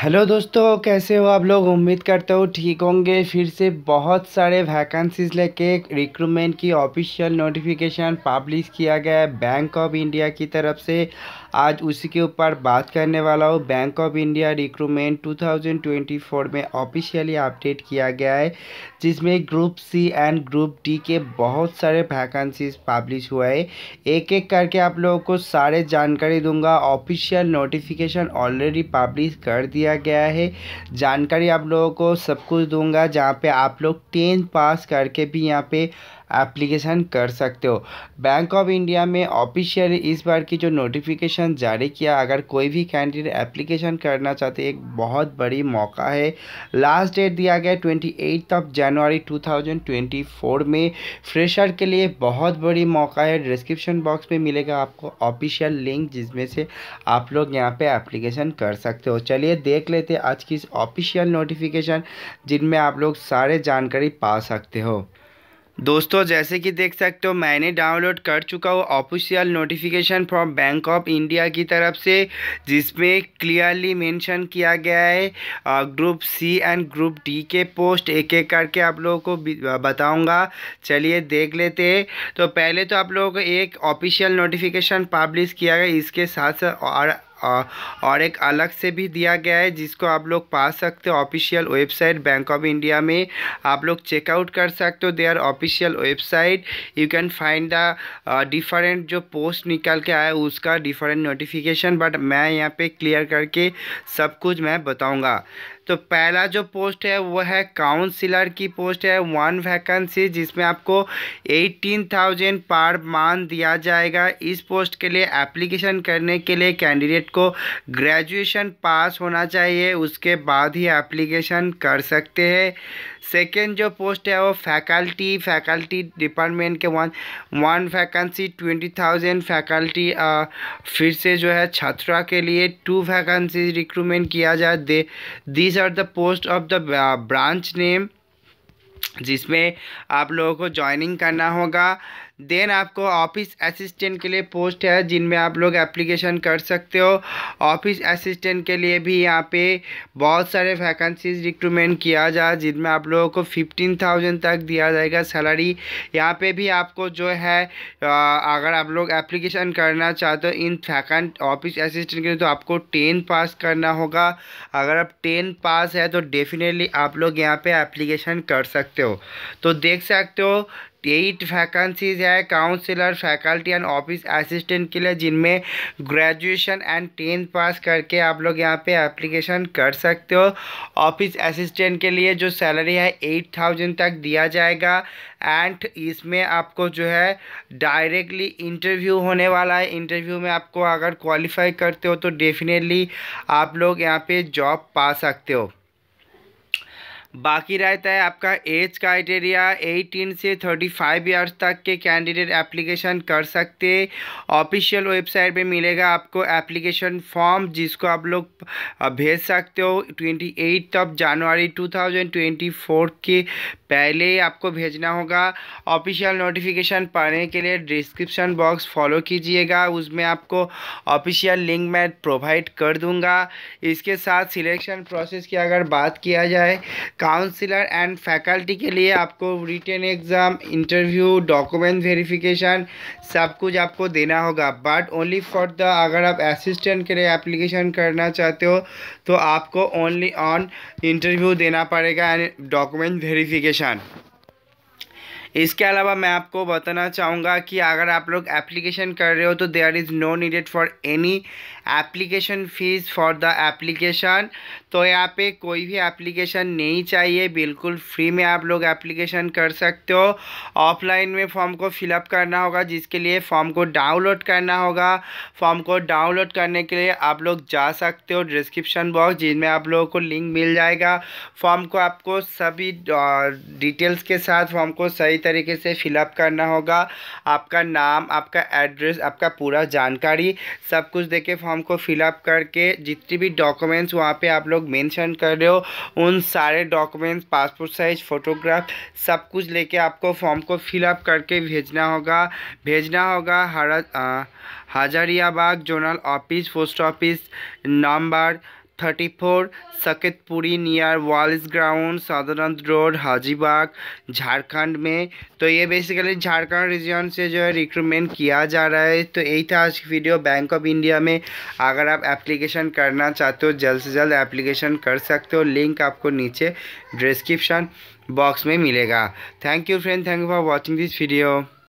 Hello दोस्तों, कैसे हो आप लोग? उम्मीद करता हूँ ठीक होंगे। फिर से बहुत सारे वैकेंसीज लेके रिक्रूटमेंट की ऑफिशियल नोटिफिकेशन पब्लिश किया गया है बैंक ऑफ़ इंडिया की तरफ़ से। आज उसी के ऊपर बात करने वाला हूँ। बैंक ऑफ़ इंडिया रिक्रूटमेंट 2024 में ऑफिशियली अपडेट किया गया है, जिसमें group C and group D के बहुत सारे वैकेंसीज पब्लिश हुआ है। एक एक करके आप लोगों को सारे जानकारी दूँगा। ऑफिशियल नोटिफिकेशन ऑलरेडी पब्लिश कर दिया गया है। जानकारी आप लोगों को सब कुछ दूँगा, जहाँ पे आप लोग टेंथ पास करके भी यहाँ पे एप्लीकेशन कर सकते हो। बैंक ऑफ़ इंडिया में ऑफिशियली इस बार की जो नोटिफिकेशन जारी किया, अगर कोई भी कैंडिडेट एप्लीकेशन करना चाहते, एक बहुत बड़ी मौका है। लास्ट डेट दिया गया twenty eighth of January two thousand twenty four में। फ्रेशर के लिए बहुत बड़ी मौका है। डिस्क्रिप्शन बॉक्स में मिलेगा आपको ऑफिशियल लिंक जिसमें से आप लोग यहाँ पे एप्लीकेशन कर सकते हो। चलिए देख लेते आज की इस ऑफिशियल नोटिफिकेशन जिनमें आप लोग सारे जानकारी पा सकते हो। दोस्तों, जैसे कि देख सकते हो, मैंने डाउनलोड कर चुका हूँ official notification from Bank of India की तरफ़ से, जिसमें क्लियरली मेंशन किया गया है group C and group D के पोस्ट एक एक करके आप लोगों को बताऊँगा। चलिए, देख लेते हैं। तो पहले तो आप लोगों को एक ऑफिशियल नोटिफिकेशन पब्लिश किया गया, इसके साथ साथ और और एक अलग से भी दिया गया है, जिसको आप लोग पा सकते हो official website Bank of India में। आप लोग चेकआउट कर सकते हो their official website you can find the different जो पोस्ट निकल के आया उसका डिफरेंट नोटिफिकेशन बट मैं यहाँ पे क्लियर करके सब कुछ मैं बताऊँगा। तो पहला जो पोस्ट है, वो है काउंसिलर की पोस्ट है वन वैकेंसी जिसमें आपको एटीन थाउज़ेंड पर मान दिया जाएगा। इस पोस्ट के लिए एप्लीकेशन करने के लिए कैंडिडेट को ग्रेजुएशन पास होना चाहिए, उसके बाद ही एप्लीकेशन कर सकते हैं। सेकेंड जो पोस्ट है, वो फैकल्टी फैकल्टी डिपार्टमेंट के one one vacancy twenty thousand faculty फिर से जो है छात्रा के लिए टू वैकेंसी रिक्रूटमेंट किया जाए। दे these are the post of the uh, branch name. जिसमें आप लोगों को ज्वाइनिंग करना होगा। देन आपको ऑफ़िस असिस्टेंट के लिए पोस्ट है, जिनमें आप लोग एप्लीकेशन कर सकते हो। ऑफ़िस असिस्टेंट के लिए भी यहाँ पे बहुत सारे वैकेंसीज रिक्रूटमेंट किया जाए जिनमें आप लोगों को फिफ्टीन थाउज़ेंड तक दिया जाएगा सैलरी यहाँ पे भी आपको जो है अगर आप लोग एप्लीकेशन करना चाहते हो, इन वैकेंट ऑफ़िस असिस्टेंट के लिए तो आपको टेन पास करना होगा। अगर आप टेन पास है तो डेफिनेटली आप लोग यहाँ पर एप्लीकेशन कर सकते हो। तो देख सकते हो एट वैकेंसीज है counsellor faculty and office assistant के लिए, जिनमें ग्रेजुएशन एंड टेंथ पास करके आप लोग यहाँ पे एप्लीकेशन कर सकते हो। ऑफ़िस असिस्टेंट के लिए जो सैलरी है एट थाउज़ेंड तक दिया जाएगा। एंड इसमें आपको जो है डायरेक्टली इंटरव्यू होने वाला है। इंटरव्यू में आपको अगर क्वालिफाई करते हो तो डेफिनेटली आप लोग यहाँ पे जॉब पा सकते हो। बाकी रहता है आपका एज क्राइटेरिया एटीन से थर्टी फाइव ईयर्स तक के कैंडिडेट एप्लीकेशन कर सकते ऑफिशियल वेबसाइट पे मिलेगा आपको एप्लीकेशन फॉर्म जिसको आप लोग भेज सकते हो। Twenty eight of January two thousand twenty four के पहले आपको भेजना होगा। ऑफिशियल नोटिफिकेशन पढ़ने के लिए डिस्क्रिप्शन बॉक्स फॉलो कीजिएगा। उसमें आपको ऑफिशियल लिंक मैं प्रोवाइड कर दूँगा। इसके साथ सिलेक्शन प्रोसेस की अगर बात किया जाए काउंसिलर एंड फैकल्टी के लिए आपको written exam interview document verification सब कुछ आपको देना होगा। बट ओनली फॉर द अगर आप असिस्टेंट के लिए एप्लीकेशन करना चाहते हो तो आपको ओनली ऑन इंटरव्यू देना पड़ेगा एंड डॉक्यूमेंट वेरिफिकेशन इसके अलावा मैं आपको बताना चाहूँगा कि अगर आप लोग एप्लीकेशन कर रहे हो तो there is no needed for any application fees for the application तो यहाँ पे कोई भी एप्लीकेशन नहीं चाहिए, बिल्कुल फ्री में आप लोग एप्लीकेशन कर सकते हो। ऑफलाइन में फॉर्म को फिलअप करना होगा, जिसके लिए फॉर्म को डाउनलोड करना होगा। फॉर्म को डाउनलोड करने के लिए आप लोग जा सकते हो डिस्क्रिप्शन बॉक्स जिनमें आप लोगों को लिंक मिल जाएगा। फॉर्म को आपको सभी डिटेल्स के साथ फॉर्म को सही तरीके से फिलअप करना होगा। आपका नाम, आपका एड्रेस आपका पूरा जानकारी, सब कुछ देके फॉर्म को फिलअप करके जितनी भी डॉक्यूमेंट्स वहाँ पे आप लोग मेंशन कर रहे हो, उन सारे डॉक्यूमेंट्स पासपोर्ट साइज़ फ़ोटोग्राफ सब कुछ लेके आपको फॉर्म को फिलअप करके भेजना होगा। भेजना होगा हरा Hazaribagh zonal office, post office, number thirty four Saketpuri near Wallis ground साधारंत रोड हाजीबाग झारखंड में। तो ये बेसिकली झारखंड रीजन से जो है रिक्रूटमेंट किया जा रहा है। तो यही था आज की वीडियो बैंक ऑफ़ इंडिया में। अगर आप एप्लीकेशन करना चाहते हो, जल्द से जल्द एप्लीकेशन कर सकते हो। लिंक आपको नीचे डिस्क्रिप्शन बॉक्स में मिलेगा। Thank you friend thank you for watching this video